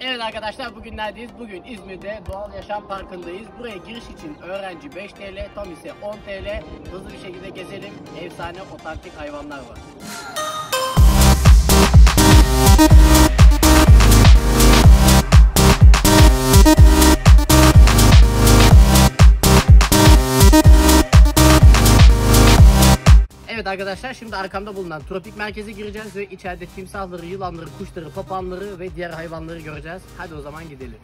Evet arkadaşlar bugün neredeyiz? Bugün İzmir'de Doğal Yaşam Parkı'ndayız. Buraya giriş için öğrenci 5 TL, tam ise 10 TL. Hızlı bir şekilde gezelim. Efsane otantik hayvanlar var. Evet arkadaşlar şimdi arkamda bulunan tropik merkeze gireceğiz ve içeride timsahları, yılanları, kuşları, papağanları ve diğer hayvanları göreceğiz. Hadi o zaman gidelim.